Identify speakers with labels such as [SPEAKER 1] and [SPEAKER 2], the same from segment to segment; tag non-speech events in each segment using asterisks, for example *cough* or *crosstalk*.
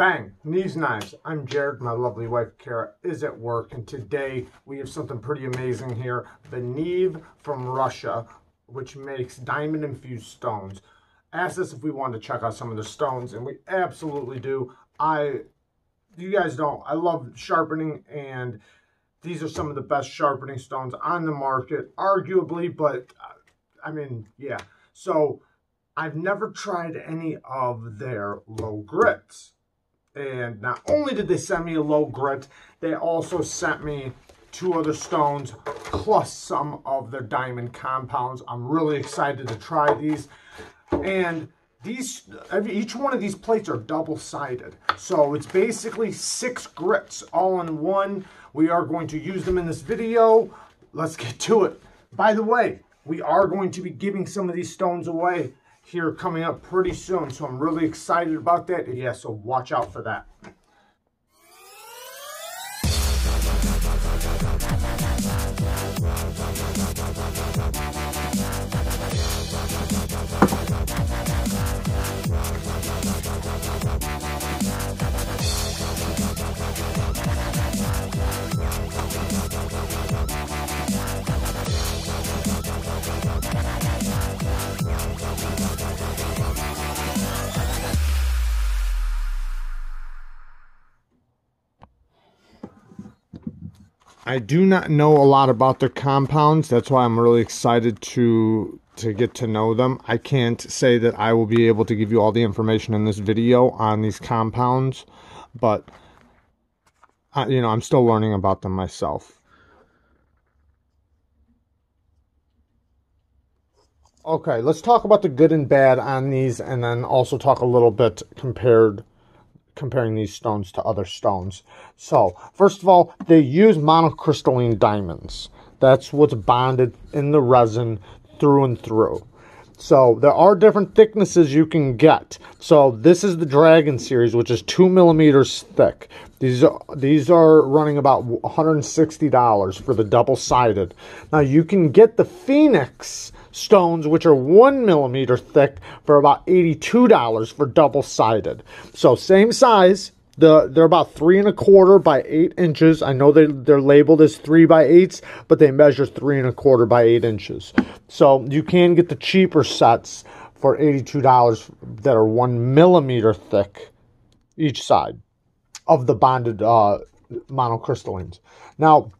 [SPEAKER 1] Bang, Neeves Knives. I'm Jared. My lovely wife Kara is at work, and today we have something pretty amazing here. Venev from Russia, which makes diamond infused stones. Asked us if we wanted to check out some of the stones, and we absolutely do. I, you guys know, I love sharpening, and these are some of the best sharpening stones on the market, arguably, but uh, I mean, yeah. So I've never tried any of their low grits. And not only did they send me a low grit, they also sent me two other stones plus some of their diamond compounds. I'm really excited to try these. And these, each one of these plates are double-sided. So it's basically six grits all in one. We are going to use them in this video. Let's get to it. By the way, we are going to be giving some of these stones away here coming up pretty soon. So I'm really excited about that. Yeah, so watch out for that. I do not know a lot about their compounds. That's why I'm really excited to to get to know them. I can't say that I will be able to give you all the information in this video on these compounds, but uh, you know, I'm still learning about them myself. Okay, let's talk about the good and bad on these and then also talk a little bit compared comparing these stones to other stones. So, first of all, they use monocrystalline diamonds. That's what's bonded in the resin through and through. So there are different thicknesses you can get. So this is the Dragon series, which is two millimeters thick. These are these are running about $160 for the double sided. Now you can get the Phoenix stones, which are one millimeter thick, for about $82 for double sided. So same size. The, they're about three and a quarter by eight inches. I know they, they're labeled as three by eights, but they measure three and a quarter by eight inches. So you can get the cheaper sets for $82 that are one millimeter thick each side of the bonded uh, monocrystallines. Now,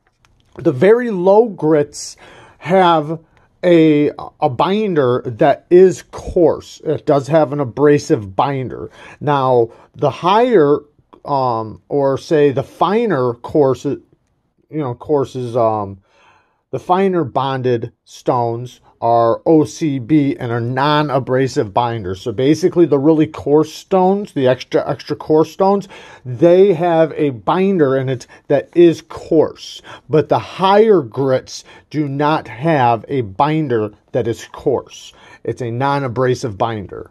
[SPEAKER 1] the very low grits have a a binder that is coarse. It does have an abrasive binder. Now, the higher um or say the finer courses you know courses um the finer bonded stones are OCB and are non-abrasive binders. So basically the really coarse stones, the extra extra coarse stones, they have a binder in it that is coarse. But the higher grits do not have a binder that is coarse. It's a non-abrasive binder.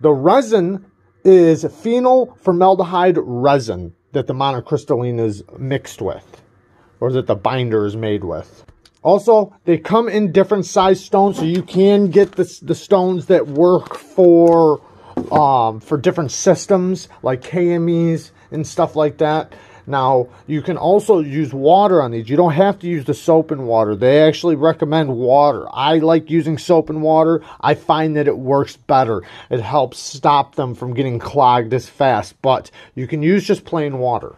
[SPEAKER 1] The resin is phenyl formaldehyde resin that the monocrystalline is mixed with or that the binder is made with. Also, they come in different size stones, so you can get the, the stones that work for um, for different systems, like KMEs and stuff like that. Now, you can also use water on these. You don't have to use the soap and water. They actually recommend water. I like using soap and water. I find that it works better. It helps stop them from getting clogged as fast, but you can use just plain water.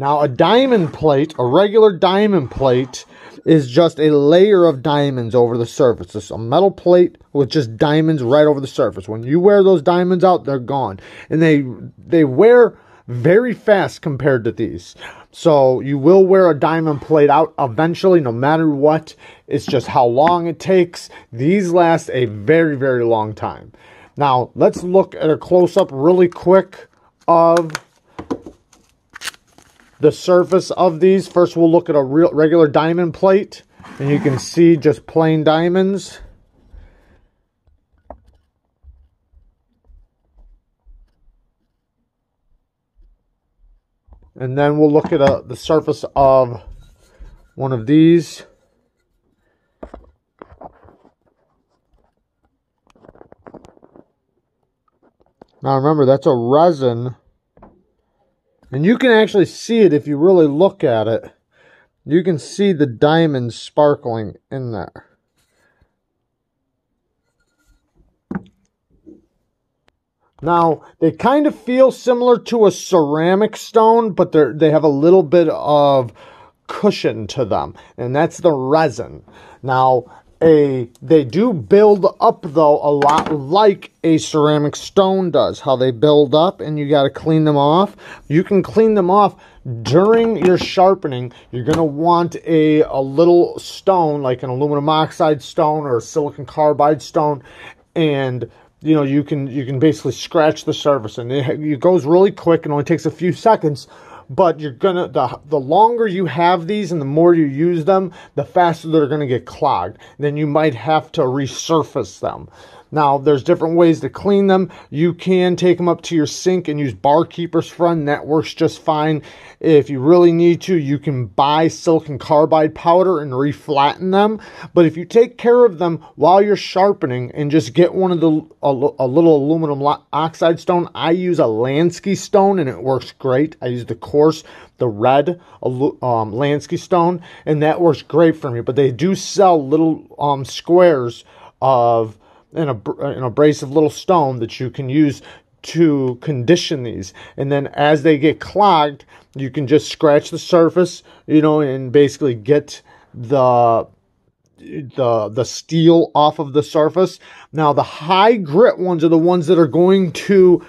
[SPEAKER 1] Now, a diamond plate, a regular diamond plate, is just a layer of diamonds over the surface. It's a metal plate with just diamonds right over the surface. When you wear those diamonds out, they're gone. And they they wear very fast compared to these. So you will wear a diamond plate out eventually, no matter what. It's just how long it takes. These last a very, very long time. Now, let's look at a close-up really quick of the surface of these. First, we'll look at a real regular diamond plate, and you can see just plain diamonds. And then we'll look at a, uh, the surface of one of these. Now remember, that's a resin And you can actually see it if you really look at it. You can see the diamonds sparkling in there. Now, they kind of feel similar to a ceramic stone, but they they have a little bit of cushion to them, and that's the resin. Now, a they do build up though a lot like a ceramic stone does. How they build up and you got to clean them off. You can clean them off during your sharpening. You're going to want a, a little stone like an aluminum oxide stone or a silicon carbide stone and you know you can you can basically scratch the surface and it, it goes really quick and only takes a few seconds but you're gonna the the longer you have these and the more you use them the faster they're gonna get clogged. Then you might have to resurface them now, there's different ways to clean them. You can take them up to your sink and use Barkeeper's Friend. That works just fine. If you really need to, you can buy silicon carbide powder and reflatten them. But if you take care of them while you're sharpening and just get one of the a, a little aluminum oxide stone, I use a Lansky stone and it works great. I use the coarse the red um, Lansky stone, and that works great for me. But they do sell little um, squares of an, an abrasive little stone that you can use to condition these. And then as they get clogged, you can just scratch the surface, you know, and basically get the the the steel off of the surface. Now the high grit ones are the ones that are going to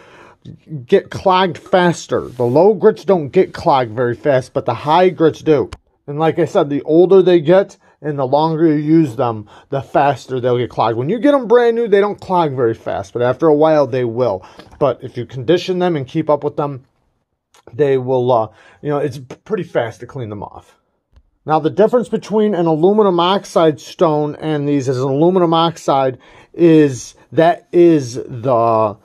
[SPEAKER 1] get clogged faster. The low grits don't get clogged very fast, but the high grits do. And like I said, the older they get, and the longer you use them, the faster they'll get clogged. When you get them brand new, they don't clog very fast, but after a while they will. But if you condition them and keep up with them, they will, uh, you know, it's pretty fast to clean them off. Now, the difference between an aluminum oxide stone and these is an aluminum oxide is that is the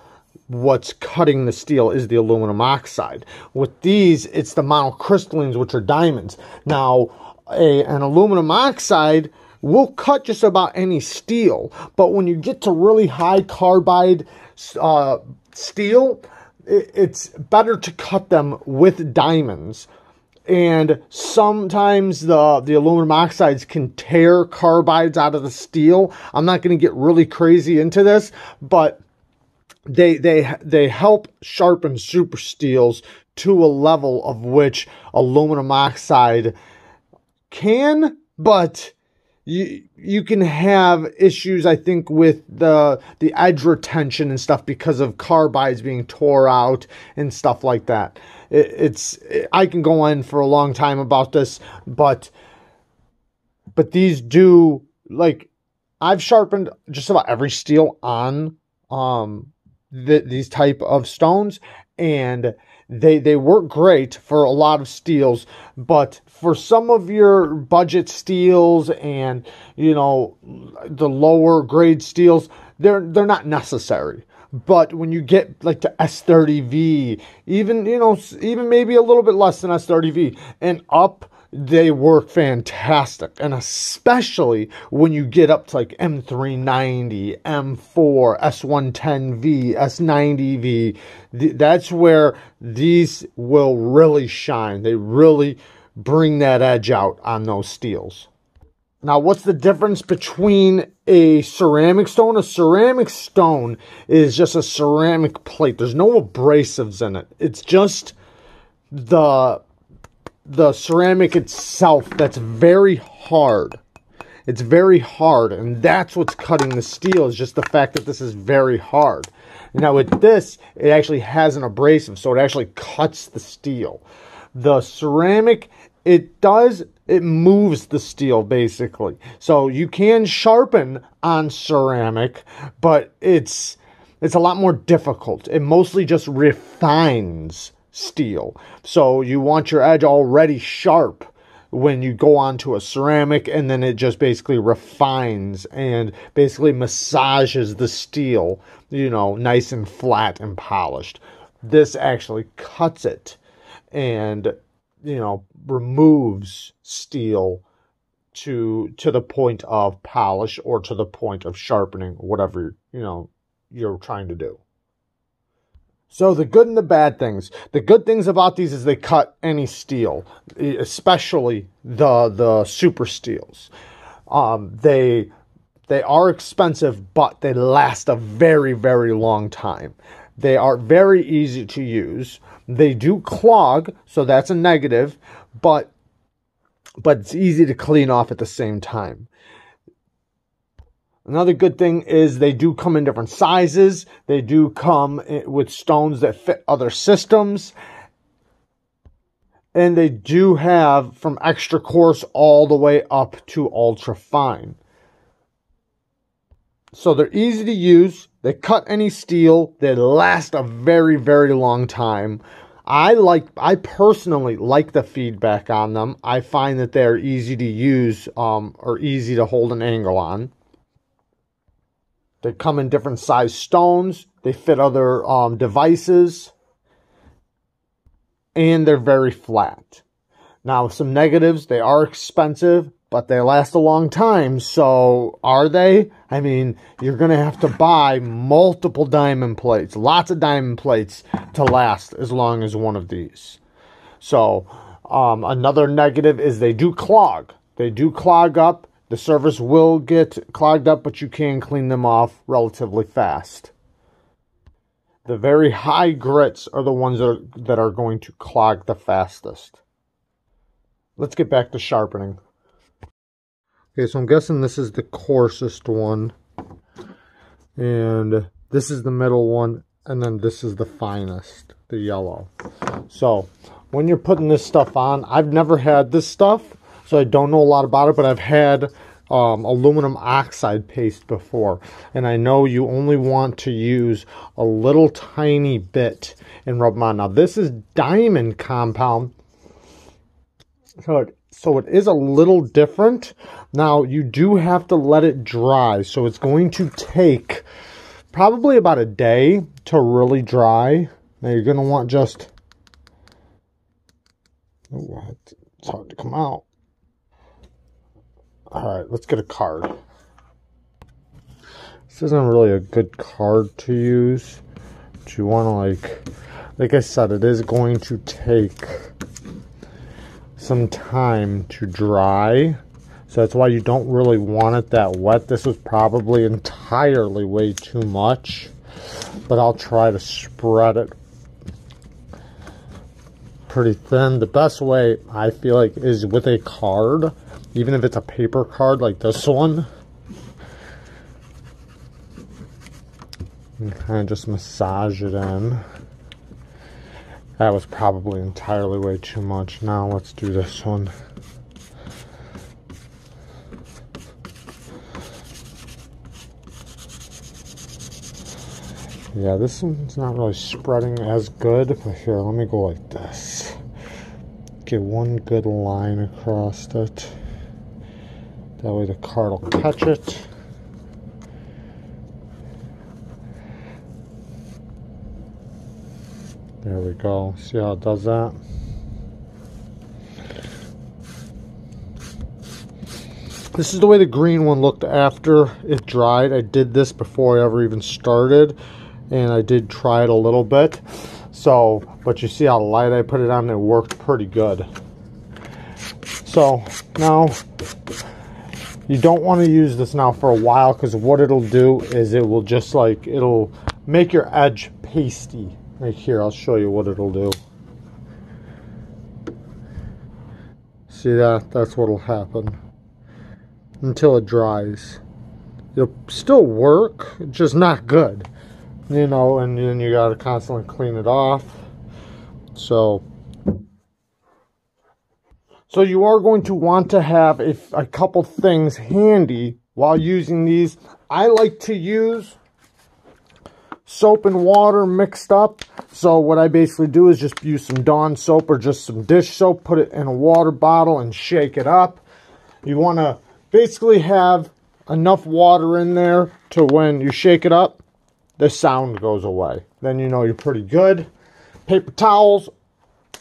[SPEAKER 1] what's cutting the steel is the aluminum oxide. With these, it's the monocrystallines, which are diamonds. Now, a, an aluminum oxide will cut just about any steel. But when you get to really high carbide uh, steel, it, it's better to cut them with diamonds. And sometimes the, the aluminum oxides can tear carbides out of the steel. I'm not going to get really crazy into this, but they they they help sharpen super steels to a level of which aluminum oxide can, but you you can have issues I think with the the edge retention and stuff because of carbides being tore out and stuff like that. It, it's it, I can go on for a long time about this, but but these do like I've sharpened just about every steel on um the, these type of stones and they they work great for a lot of steels but for some of your budget steels and you know the lower grade steels they're they're not necessary but when you get like the S30V even you know even maybe a little bit less than S30V and up they work fantastic. And especially when you get up to like M390, M4, S110V, S90V, that's where these will really shine. They really bring that edge out on those steels. Now, what's the difference between a ceramic stone? A ceramic stone is just a ceramic plate. There's no abrasives in it. It's just the the ceramic itself that's very hard. It's very hard, and that's what's cutting the steel, is just the fact that this is very hard. Now with this, it actually has an abrasive, so it actually cuts the steel. The ceramic, it does, it moves the steel basically. So you can sharpen on ceramic, but it's it's a lot more difficult. It mostly just refines steel. So you want your edge already sharp when you go onto a ceramic and then it just basically refines and basically massages the steel, you know, nice and flat and polished. This actually cuts it and, you know, removes steel to to the point of polish or to the point of sharpening whatever, you know, you're trying to do. So the good and the bad things. The good things about these is they cut any steel, especially the the super steels. Um, they they are expensive, but they last a very very long time. They are very easy to use. They do clog, so that's a negative, but but it's easy to clean off at the same time. Another good thing is they do come in different sizes. They do come with stones that fit other systems. And they do have from extra coarse all the way up to ultra fine. So they're easy to use. They cut any steel. They last a very, very long time. I like, I personally like the feedback on them. I find that they're easy to use um, or easy to hold an angle on. They come in different size stones. They fit other um, devices. And they're very flat. Now, some negatives, they are expensive, but they last a long time. So, are they? I mean, you're going to have to buy multiple diamond plates, lots of diamond plates to last as long as one of these. So, um, another negative is they do clog. They do clog up. The surface will get clogged up, but you can clean them off relatively fast. The very high grits are the ones that are, that are going to clog the fastest. Let's get back to sharpening. Okay, so I'm guessing this is the coarsest one. And this is the middle one. And then this is the finest, the yellow. So, when you're putting this stuff on, I've never had this stuff so I don't know a lot about it, but I've had um, aluminum oxide paste before. And I know you only want to use a little tiny bit and rub them on. Now, this is diamond compound. So it, so it is a little different. Now, you do have to let it dry. So it's going to take probably about a day to really dry. Now, you're going to want just... Oh, it's hard to come out. Alright, let's get a card. This isn't really a good card to use. But you want to like, like I said, it is going to take some time to dry. So that's why you don't really want it that wet. This was probably entirely way too much. But I'll try to spread it pretty thin. The best way I feel like is with a card even if it's a paper card like this one. And kind of just massage it in. That was probably entirely way too much. Now let's do this one. Yeah, this one's not really spreading as good, but here, let me go like this. Get one good line across it. That way the card will catch it. There we go. See how it does that? This is the way the green one looked after it dried. I did this before I ever even started. And I did try it a little bit. So, but you see how light I put it on? It worked pretty good. So, now you don't want to use this now for a while because what it'll do is it will just like it'll make your edge pasty right here I'll show you what it'll do. See that? That's what'll happen. Until it dries. It'll still work just not good. You know and then you got to constantly clean it off. So so you are going to want to have a, a couple things handy while using these. I like to use soap and water mixed up. So what I basically do is just use some Dawn soap or just some dish soap, put it in a water bottle and shake it up. You want to basically have enough water in there to when you shake it up, the sound goes away. Then you know you're pretty good. Paper towels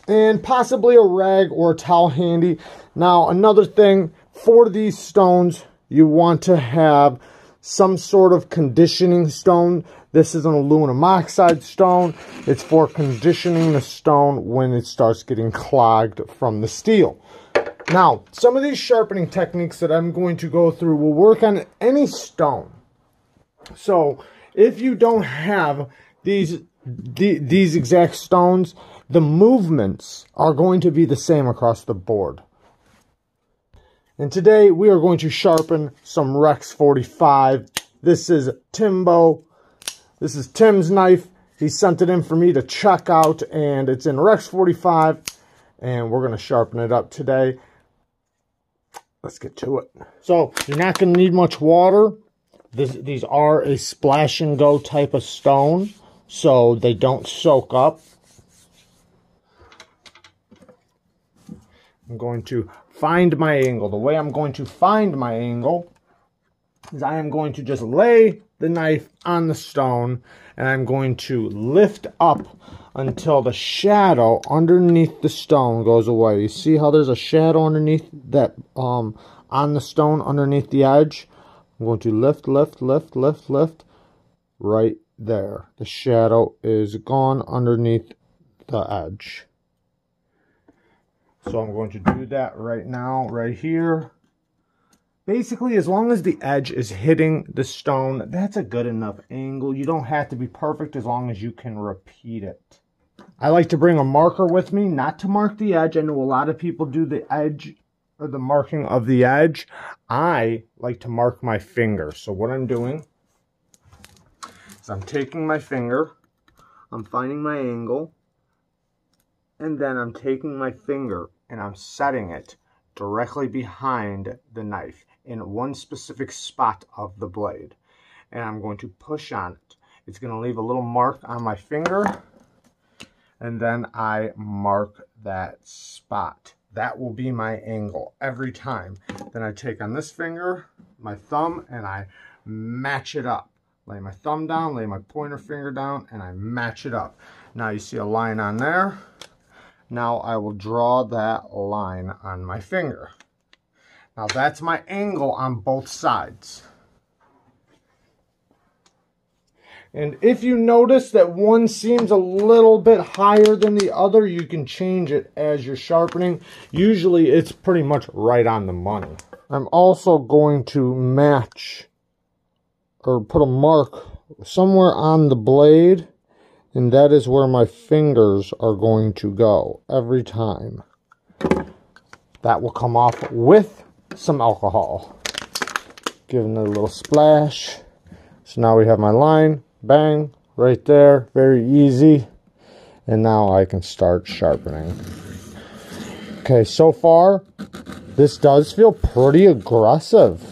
[SPEAKER 1] and possibly a rag or a towel handy. Now, another thing for these stones, you want to have some sort of conditioning stone This is an aluminum oxide stone. It's for conditioning the stone when it starts getting clogged from the steel. Now, some of these sharpening techniques that I'm going to go through will work on any stone. So, if you don't have these the, these exact stones, the movements are going to be the same across the board. And today we are going to sharpen some Rex 45. This is Timbo this is Tim's knife. He sent it in for me to check out, and it's in Rex 45, and we're going to sharpen it up today. Let's get to it. So, you're not going to need much water. This, these are a splash and go type of stone, so they don't soak up. I'm going to find my angle. The way I'm going to find my angle is I am going to just lay the knife on the stone and I'm going to lift up until the shadow underneath the stone goes away. You see how there's a shadow underneath that um on the stone underneath the edge? I'm going to lift, lift, lift, lift, lift right there. The shadow is gone underneath the edge. So I'm going to do that right now, right here. Basically, as long as the edge is hitting the stone, that's a good enough angle. You don't have to be perfect as long as you can repeat it. I like to bring a marker with me, not to mark the edge. I know a lot of people do the edge or the marking of the edge. I like to mark my finger. So what I'm doing is I'm taking my finger, I'm finding my angle, and then I'm taking my finger and I'm setting it directly behind the knife in one specific spot of the blade. And I'm going to push on it. It's going to leave a little mark on my finger. And then I mark that spot. That will be my angle every time. Then I take on this finger, my thumb, and I match it up. Lay my thumb down, lay my pointer finger down, and I match it up. Now you see a line on there. Now I will draw that line on my finger. Now that's my angle on both sides. And if you notice that one seems a little bit higher than the other, you can change it as you're sharpening. Usually it's pretty much right on the money. I'm also going to match or put a mark somewhere on the blade and that is where my fingers are going to go every time. That will come off with some alcohol. Giving it a little splash. So now we have my line, bang, right there, very easy. And now I can start sharpening. Okay, so far, this does feel pretty aggressive.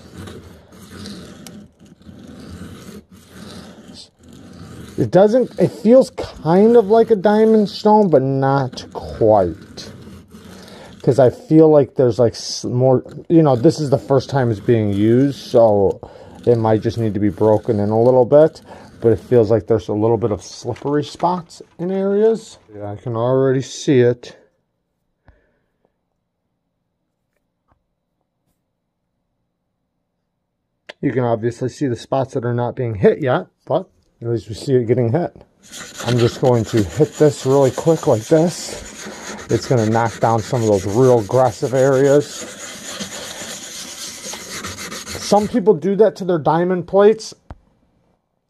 [SPEAKER 1] It doesn't, it feels kind of like a diamond stone, but not quite because I feel like there's like more, you know, this is the first time it's being used, so it might just need to be broken in a little bit, but it feels like there's a little bit of slippery spots in areas. Yeah, I can already see it. You can obviously see the spots that are not being hit yet, but at least we see it getting hit. I'm just going to hit this really quick like this. It's going to knock down some of those real aggressive areas. Some people do that to their diamond plates.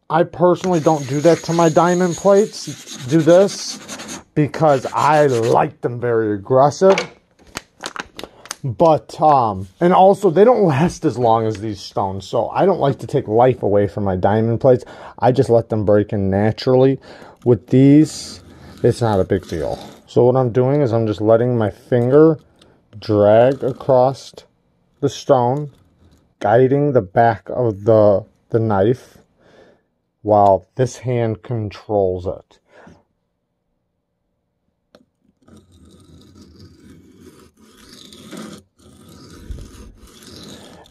[SPEAKER 1] I personally don't do that to my diamond plates. Do this because I like them very aggressive. But, um, and also they don't last as long as these stones. So I don't like to take life away from my diamond plates. I just let them break in naturally. With these, it's not a big deal. So what I'm doing is I'm just letting my finger drag across the stone, guiding the back of the, the knife while this hand controls it.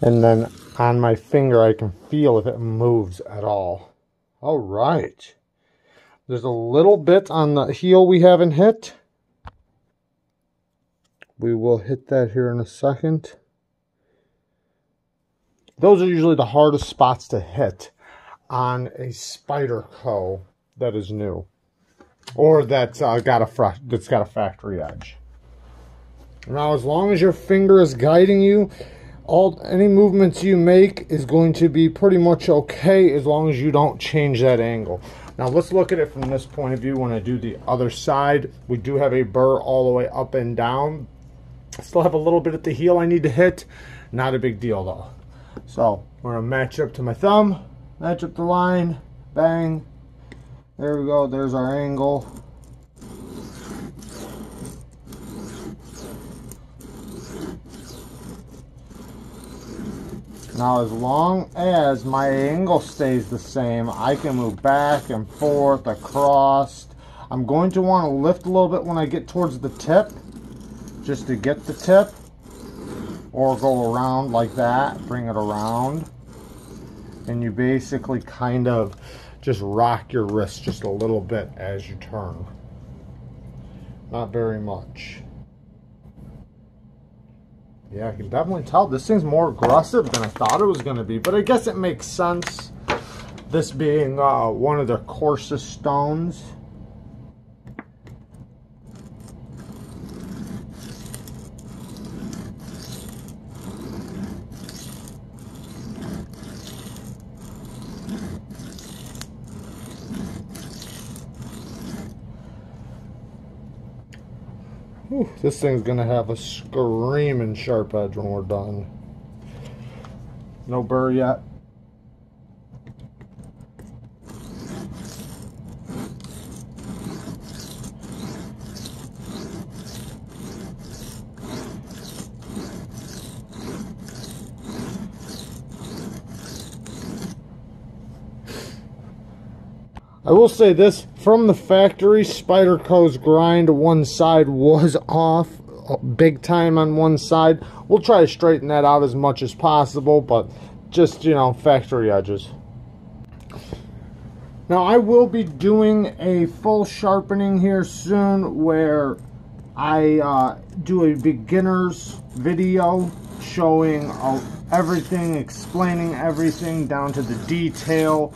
[SPEAKER 1] And then on my finger, I can feel if it moves at all. All right. There's a little bit on the heel we haven't hit. We will hit that here in a second. Those are usually the hardest spots to hit on a Spyderco that is new or that's uh, got a that's got a factory edge. Now, as long as your finger is guiding you, all any movements you make is going to be pretty much okay as long as you don't change that angle. Now let's look at it from this point of view when I do the other side. We do have a burr all the way up and down. Still have a little bit at the heel I need to hit. Not a big deal though. So we're gonna match up to my thumb, match up the line, bang. There we go, there's our angle. Now as long as my angle stays the same, I can move back and forth, across. I'm going to want to lift a little bit when I get towards the tip, just to get the tip. Or go around like that, bring it around. And you basically kind of just rock your wrist just a little bit as you turn. Not very much. Yeah, I can definitely tell this thing's more aggressive than I thought it was going to be, but I guess it makes sense. This being uh, one of the coarsest stones. This thing's gonna have a screaming sharp edge when we're done. No burr yet. I will say this, from the factory, Spyderco's grind, one side was off big time on one side. We'll try to straighten that out as much as possible, but just, you know, factory edges. Now, I will be doing a full sharpening here soon where I uh, do a beginner's video showing uh, everything, explaining everything down to the detail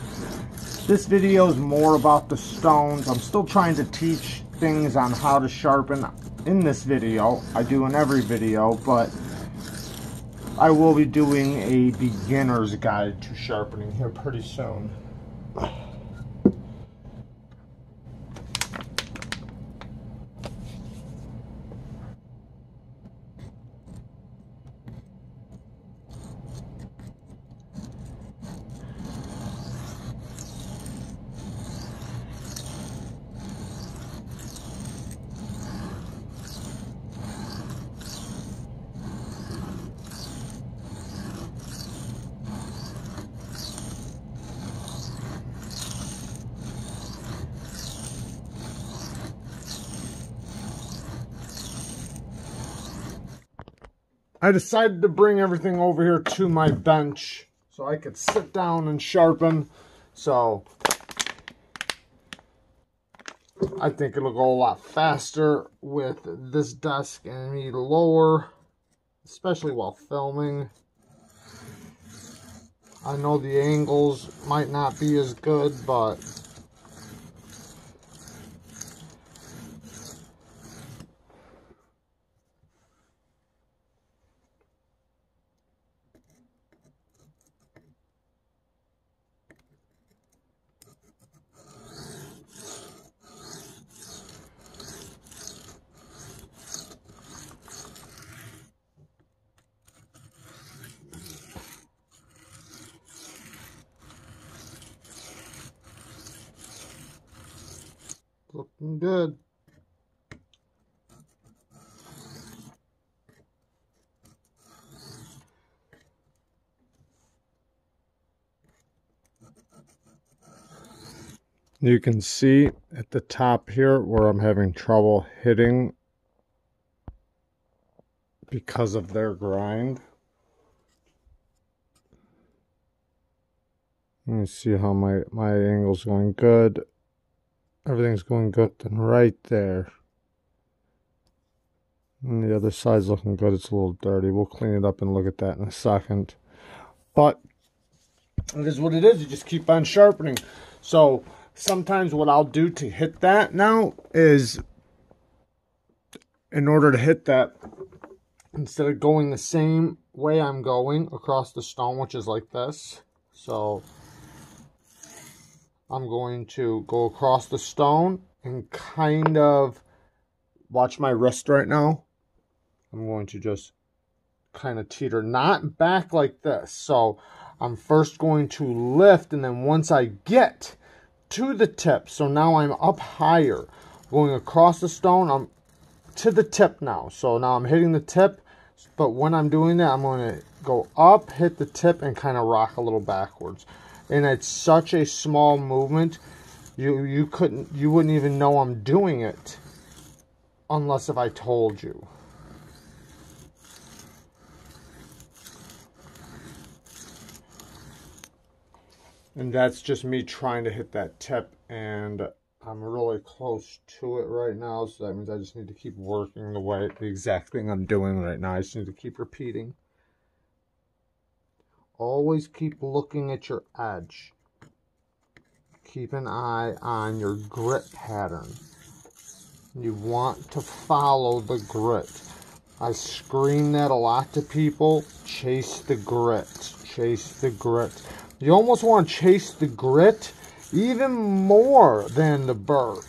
[SPEAKER 1] this video is more about the stones. I'm still trying to teach things on how to sharpen in this video. I do in every video, but I will be doing a beginner's guide to sharpening here pretty soon. I decided to bring everything over here to my bench so I could sit down and sharpen. So I think it'll go a lot faster with this desk and me lower, especially while filming. I know the angles might not be as good, but Looking good. You can see at the top here where I'm having trouble hitting because of their grind. Let me see how my, my angle's going good everything's going good then right there and the other side's looking good it's a little dirty we'll clean it up and look at that in a second but it is what it is. You just keep on sharpening. So sometimes what I'll do to hit that now is in order to hit that, instead of going the same way I'm going across the stone, which is like this. So I'm going to go across the stone and kind of watch my wrist right now. I'm going to just kind of teeter, not back like this. So I'm first going to lift and then once I get to the tip, so now I'm up higher, going across the stone, I'm to the tip now. So now I'm hitting the tip, but when I'm doing that, I'm going to go up, hit the tip, and kind of rock a little backwards. And it's such a small movement, you you couldn't, you wouldn't even know I'm doing it unless if I told you. And that's just me trying to hit that tip and I'm really close to it right now. So that means I just need to keep working the way, the exact thing I'm doing right now. I just need to keep repeating. Always keep looking at your edge. Keep an eye on your grit pattern. You want to follow the grit. I scream that a lot to people. Chase the grit. Chase the grit. You almost want to chase the grit even more than the burr.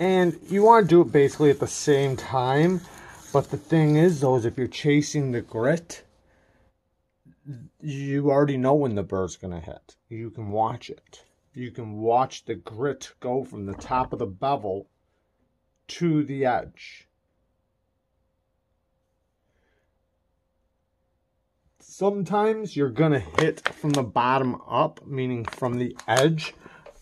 [SPEAKER 1] And you want to do it basically at the same time. But the thing is, though, is if you're chasing the grit, you already know when the burr's going to hit. You can watch it. You can watch the grit go from the top of the bevel to the edge. Sometimes you're going to hit from the bottom up, meaning from the edge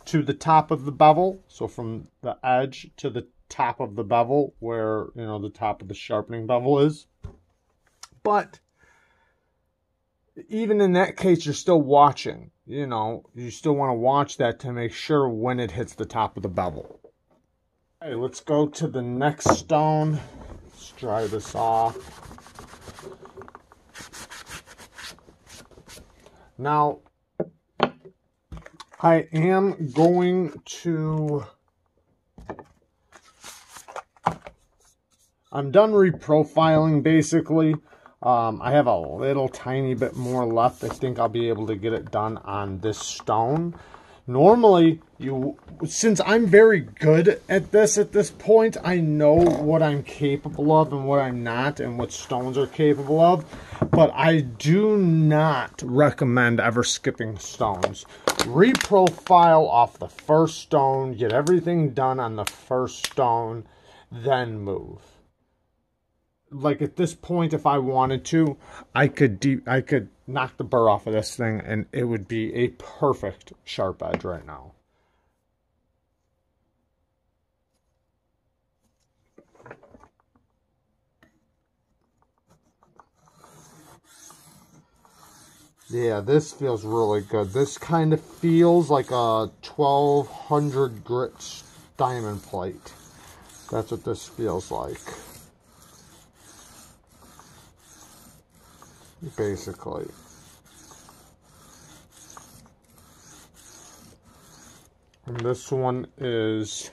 [SPEAKER 1] to the top of the bevel. So from the edge to the top of the bevel where, you know, the top of the sharpening bevel is. But even in that case, you're still watching. You know, you still want to watch that to make sure when it hits the top of the bevel. Okay, let's go to the next stone. Let's dry this off. Now, I am going to... I'm done reprofiling, basically. Um, I have a little tiny bit more left. I think I'll be able to get it done on this stone normally you since I'm very good at this at this point, I know what I'm capable of and what I'm not and what stones are capable of. But I do not recommend ever skipping stones. Reprofile off the first stone, get everything done on the first stone, then move like at this point, if I wanted to, I could deep, I could knock the burr off of this thing, and it would be a perfect sharp edge right now. Yeah, this feels really good. This kind of feels like a 1200 grit diamond plate. That's what this feels like. Basically. And this one is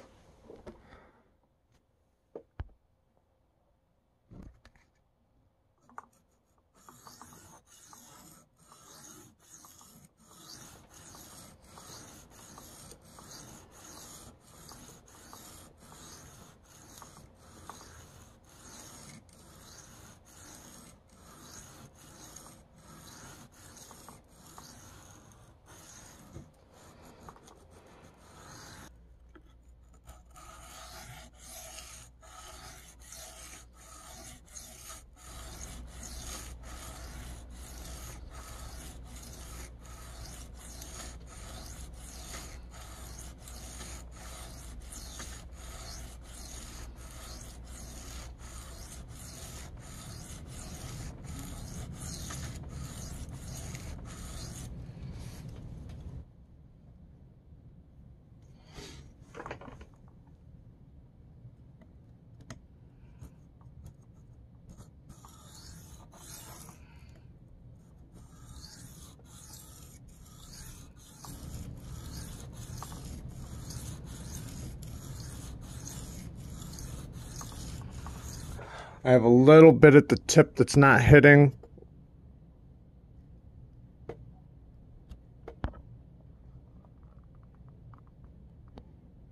[SPEAKER 1] I have a little bit at the tip that's not hitting.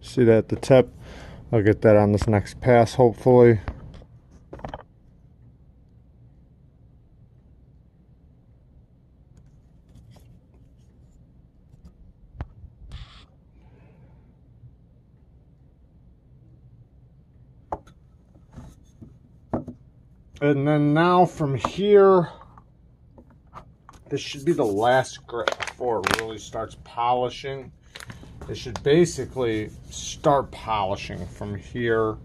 [SPEAKER 1] See that at the tip? I'll get that on this next pass, hopefully. And then now from here, this should be the last grit before it really starts polishing. It should basically start polishing from here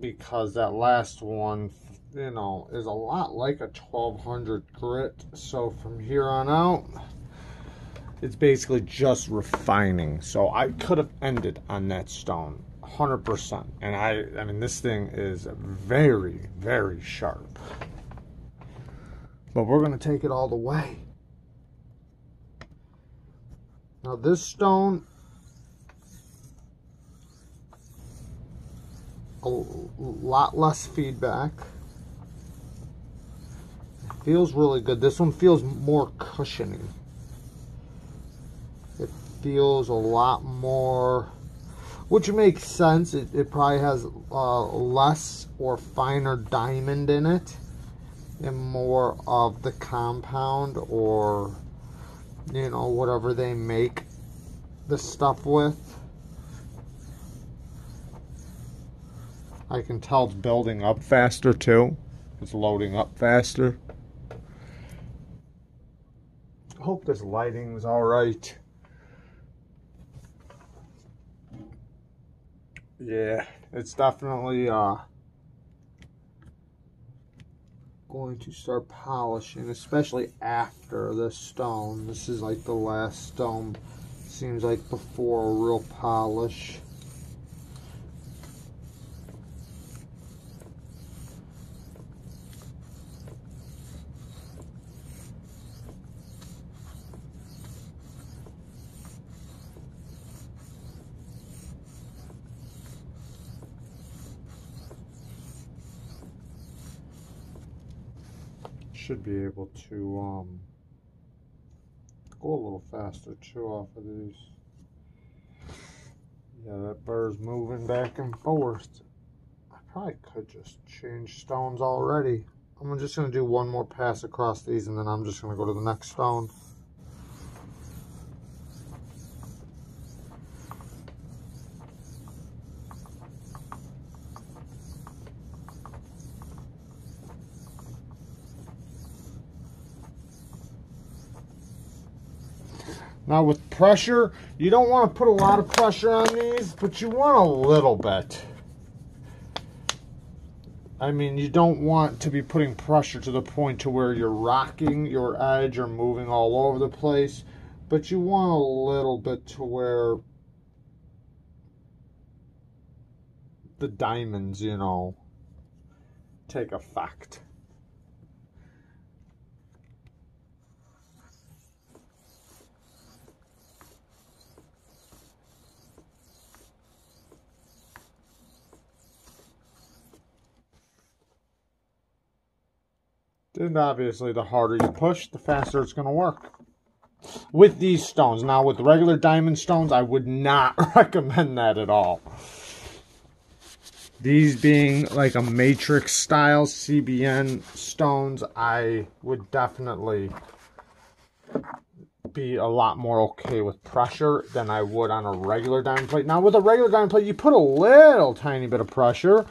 [SPEAKER 1] because that last one, you know, is a lot like a 1200 grit. So from here on out, it's basically just refining. So I could have ended on that stone 100%. And I, I mean, this thing is very, very sharp. But we're going to take it all the way. Now this stone, a lot less feedback. It feels really good. This one feels more cushiony. It feels a lot more which makes sense. It, it probably has uh, less or finer diamond in it and more of the compound or, you know, whatever they make the stuff with. I can tell it's building up faster too. It's loading up faster. Hope this lighting's alright. Yeah, it's definitely uh, going to start polishing, especially after the stone. This is like the last stone, seems like before a real polish. Should be able to um, go a little faster too off of these. Yeah, that burr's moving back and forth. I probably could just change stones already. I'm just going to do one more pass across these and then I'm just going to go to the next stone. Now with pressure, you don't want to put a lot of pressure on these, but you want a little bit. I mean, you don't want to be putting pressure to the point to where you're rocking your edge or moving all over the place, but you want a little bit to where the diamonds, you know, take effect. Then obviously the harder you push, the faster it's going to work. With these stones. Now with regular diamond stones, I would not *laughs* recommend that at all. These being like a matrix style CBN stones, I would definitely be a lot more okay with pressure than I would on a regular diamond plate. Now with a regular diamond plate, you put a little tiny bit of pressure,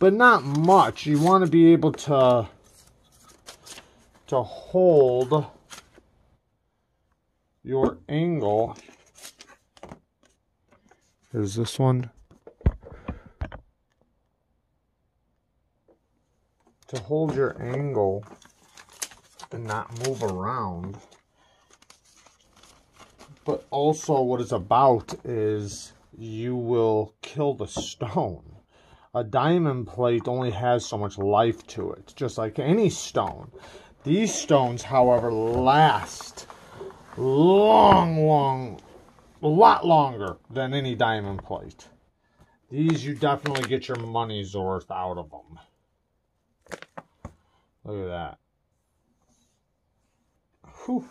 [SPEAKER 1] but not much. You want to be able to to hold your angle. Is this one. To hold your angle and not move around. But also what it's about is you will kill the stone. A diamond plate only has so much life to it, just like any stone. These stones, however, last long, long, a lot longer than any diamond plate. These you definitely get your money's worth out of them. Look at that. Whew.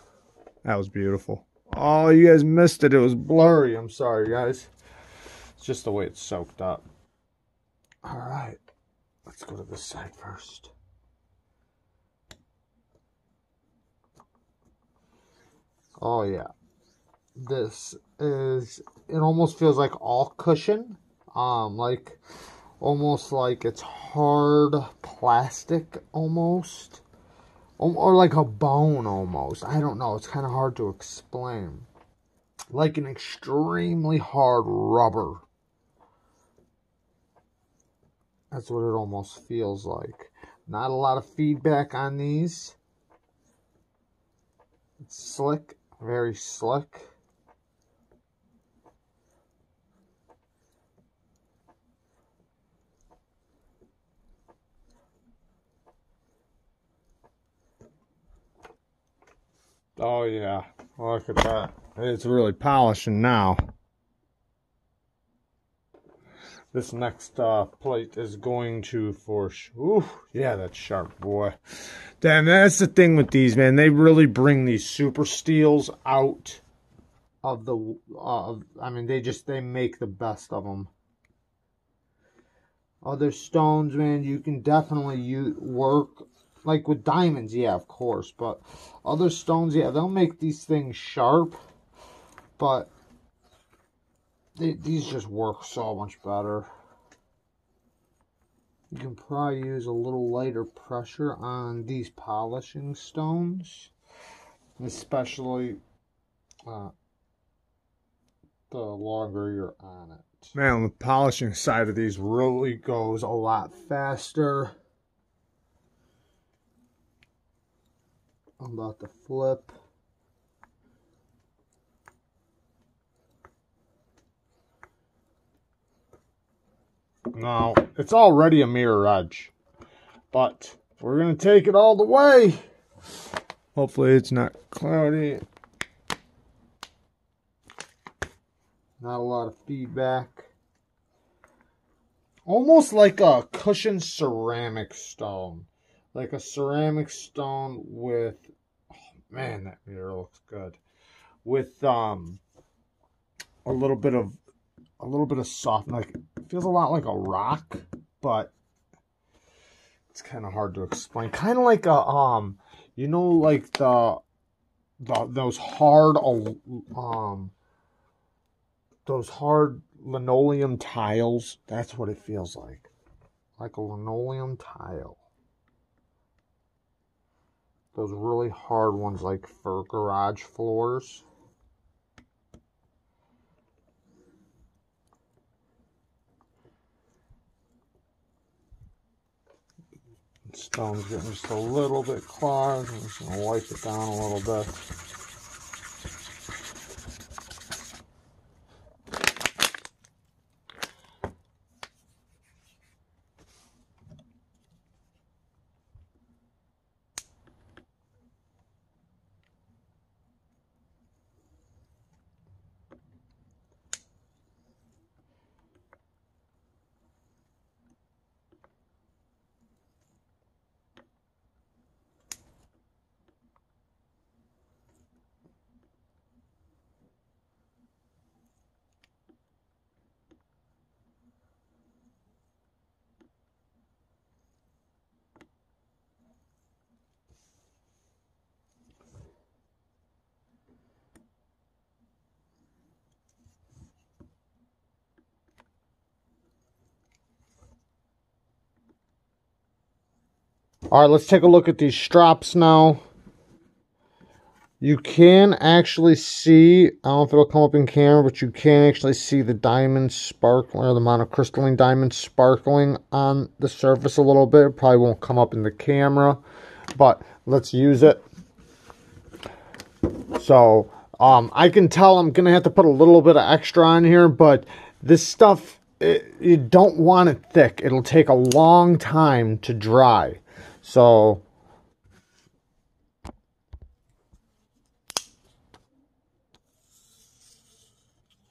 [SPEAKER 1] That was beautiful. Oh, you guys missed it. It was blurry. I'm sorry, guys. It's just the way it's soaked up. All right. Let's go to this side first. Oh, yeah. This is, it almost feels like all cushion. Um, like, almost like it's hard plastic almost or like a bone almost. I don't know. It's kind of hard to explain. Like an extremely hard rubber. That's what it almost feels like. Not a lot of feedback on these. It's slick, very slick. Oh yeah, look at that. It's really polishing now. This next uh, plate is going to for Ooh, yeah, that's sharp, boy. Damn, that's the thing with these, man. They really bring these super steels out of the. Uh, I mean, they just they make the best of them. Other stones, man, you can definitely use, work like with diamonds, yeah, of course. But other stones, yeah, they'll make these things sharp. But these just work so much better. You can probably use a little lighter pressure on these polishing stones. Especially uh, the longer you're on it. Man, the polishing side of these really goes a lot faster. I'm about to flip. Now, it's already a mirror edge, but we're going to take it all the way. Hopefully it's not cloudy. Not a lot of feedback. Almost like a cushioned ceramic stone like a ceramic stone with oh man that mirror looks good with um a little bit of a little bit of soft like feels a lot like a rock but it's kind of hard to explain. Kind of like a um you know like the the those hard um those hard linoleum tiles. That's what it feels like. Like a linoleum tile. Those really hard ones like for garage floors. Stone's getting just a little bit clogged. I'm just going to wipe it down a little bit. All right, let's take a look at these strops now. You can actually see, I don't know if it'll come up in camera, but you can actually see the diamond sparkling, or the monocrystalline diamond sparkling on the surface a little bit. It probably won't come up in the camera, but let's use it. So, um, I can tell I'm going to have to put a little bit of extra on here, but this stuff, it, you don't want it thick. It'll take a long time to dry. So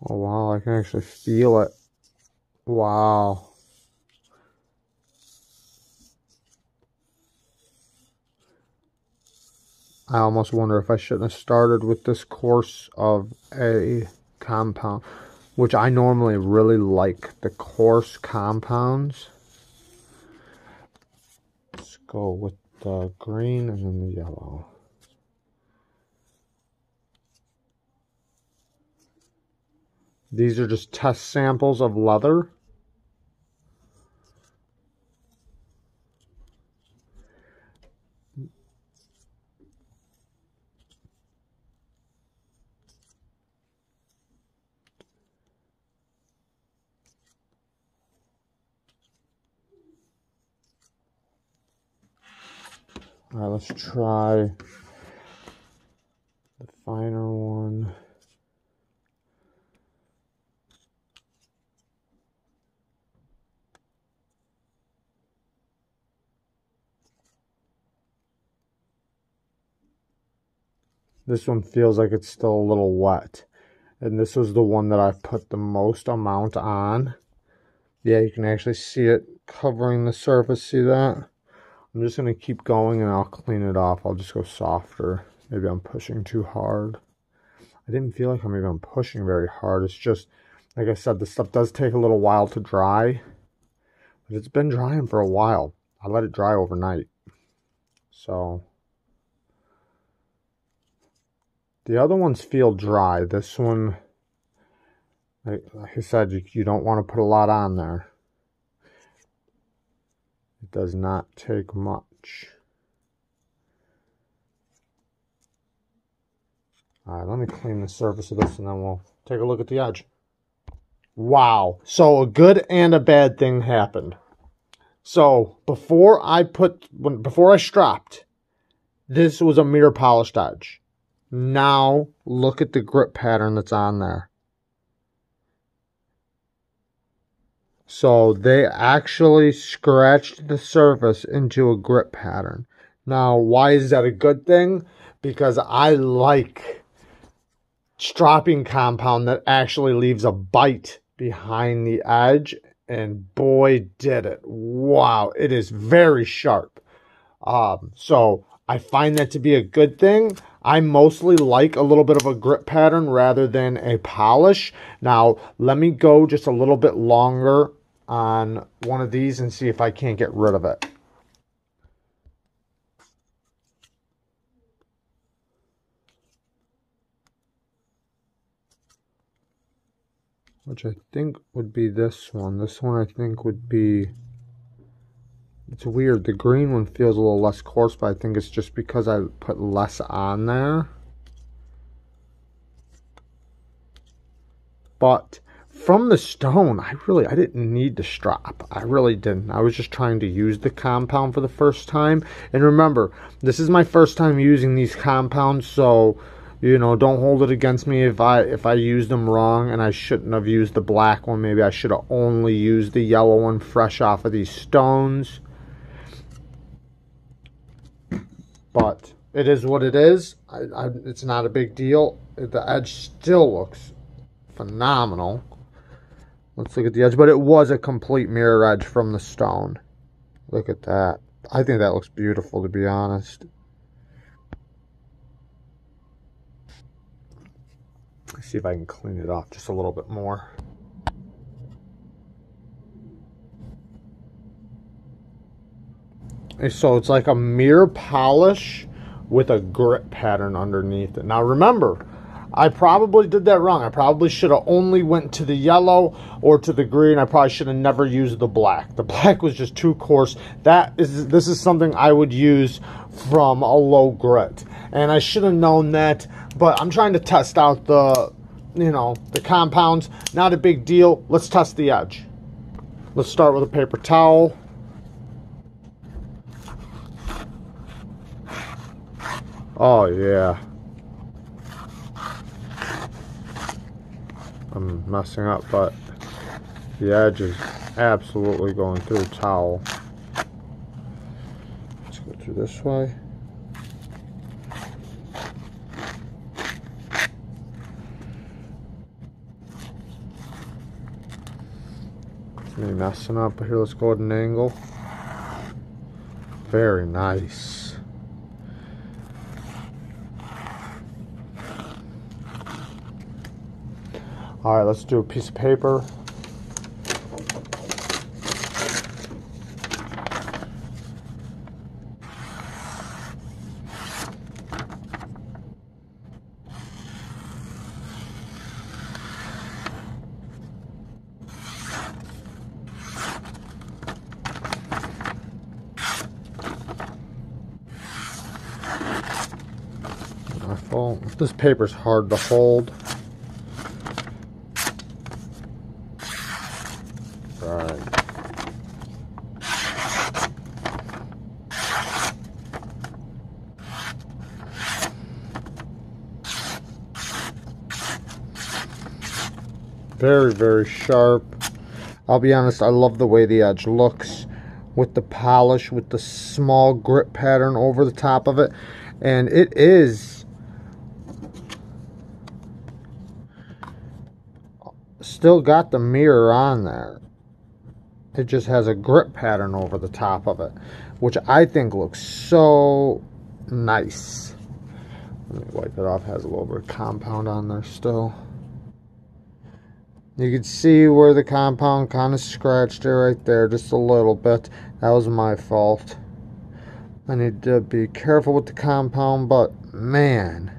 [SPEAKER 1] Oh wow, I can actually feel it. Wow. I almost wonder if I shouldn't have started with this coarse of a compound, which I normally really like the coarse compounds. Go with the green and then the yellow. These are just test samples of leather. All right, let's try the finer one. This one feels like it's still a little wet. And this was the one that I put the most amount on. Yeah, you can actually see it covering the surface. See that? I'm just going to keep going and I'll clean it off. I'll just go softer. Maybe I'm pushing too hard. I didn't feel like I'm even pushing very hard. It's just, like I said, this stuff does take a little while to dry. But it's been drying for a while. I let it dry overnight. So, the other ones feel dry. This one, like, I said, you, you don't want to put a lot on there. It does not take much. Alright, let me clean the surface of this and then we'll take a look at the edge. Wow. So a good and a bad thing happened. So before I put, when before I stropped, this was a mirror polished edge. Now look at the grit pattern that's on there. So they actually scratched the surface into a grit pattern. Now, why is that a good thing? Because I like stropping compound that actually leaves a bite behind the edge. And boy, did it. Wow, it is very sharp. Um, so I find that to be a good thing. I mostly like a little bit of a grit pattern rather than a polish. Now, let me go just a little bit longer on one of these and see if I can't get rid of it. Which I think would be this one. This one I think would be... It's weird. The green one feels a little less coarse, but I think it's just because I put less on there. But from the stone, I really, I didn't need the strop. I really didn't. I was just trying to use the compound for the first time. And remember, this is my first time using these compounds, so, you know, don't hold it against me if I, if I used them wrong and I shouldn't have used the black one. Maybe I should have only used the yellow one fresh off of these stones. But it is what it is. I, I, it's not a big deal. The edge still looks phenomenal. Let's look at the edge. But it was a complete mirror edge from the stone. Look at that. I think that looks beautiful, to be honest. Let's see if I can clean it off just a little bit more. So it's like a mirror polish with a grit pattern underneath it. Now remember, I probably did that wrong. I probably should have only went to the yellow or to the green. I probably should have never used the black. The *laughs* black was just too coarse. That is this is something I would use from a low grit. And I should have known that, but I'm trying to test out the you know, the compounds. Not a big deal. Let's test the edge. Let's start with a paper towel. Oh yeah. I'm messing up, but the edge is absolutely going through the towel. Let's go through this way. It's me messing up, but here, let's go at an angle. Very nice. All right, let's do a piece of paper. This paper's hard to hold. Very, very sharp. I'll be honest, I love the way the edge looks with the polish, with the small grit pattern over the top of it. And it is still got the mirror on there. It just has a grit pattern over the top of it, which I think looks so nice. Let me wipe it off. Has a little bit of compound on there still. You can see where the compound kind of scratched it right there, just a little bit. That was my fault. I need to be careful with the compound, but man,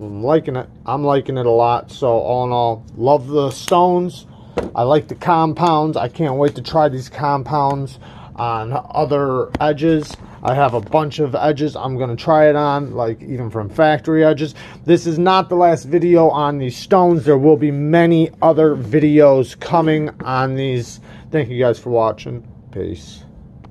[SPEAKER 1] I'm liking it. I'm liking it a lot. So all in all, love the stones. I like the compounds. I can't wait to try these compounds on other edges. I have a bunch of edges I'm going to try it on, like even from factory edges. This is not the last video on these stones. There will be many other videos coming on these. Thank you guys for watching. Peace.